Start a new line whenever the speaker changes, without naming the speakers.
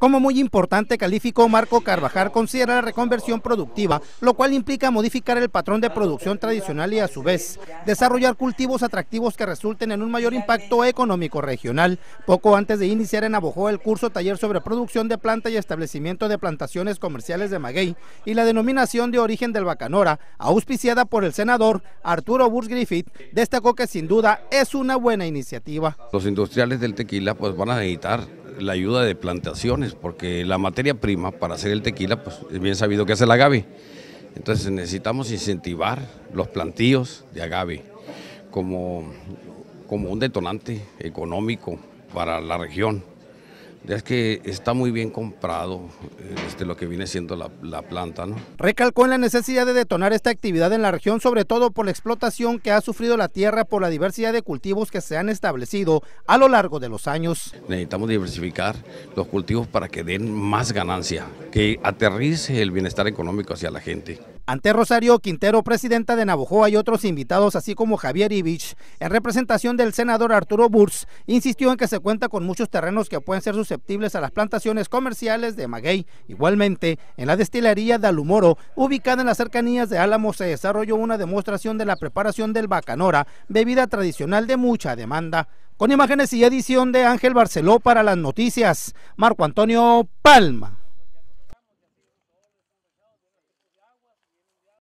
Como muy importante calificó Marco Carvajal considera la reconversión productiva, lo cual implica modificar el patrón de producción tradicional y a su vez desarrollar cultivos atractivos que resulten en un mayor impacto económico regional. Poco antes de iniciar en Abojoa el curso taller sobre producción de planta y establecimiento de plantaciones comerciales de maguey y la denominación de origen del bacanora, auspiciada por el senador Arturo Burs Griffith, destacó que sin duda es una buena iniciativa.
Los industriales del tequila pues van a necesitar la ayuda de plantaciones, porque la materia prima para hacer el tequila, pues es bien sabido que es el agave. Entonces necesitamos incentivar los plantíos de agave como, como un detonante económico para la región. Es que está muy bien comprado este, lo que viene siendo la, la, planta. ¿no?
Recalcó en la necesidad de detonar esta actividad en la región, sobre todo por la explotación que ha sufrido la tierra por la diversidad de cultivos que se han establecido a lo largo de los años.
Necesitamos diversificar los cultivos para que den más ganancia, que aterrice el bienestar económico hacia la gente.
Ante Rosario Quintero, presidenta de Navojoa y otros invitados, así como Javier Ibich, en representación del senador Arturo Burs, insistió en que se cuenta con muchos terrenos que pueden ser susceptibles a las plantaciones comerciales de maguey. Igualmente, en la destilería de Alumoro, ubicada en las cercanías de Álamo, se desarrolló una demostración de la preparación del bacanora, bebida tradicional de mucha demanda. Con imágenes y edición de Ángel Barceló para las noticias, Marco Antonio Palma.